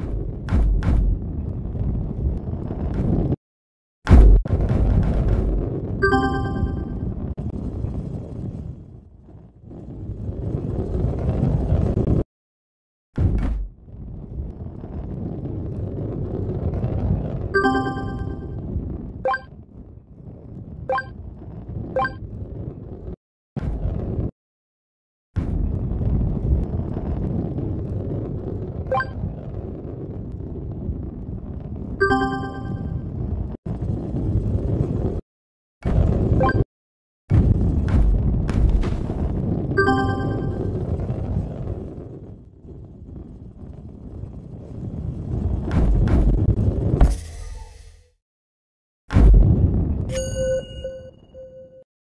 you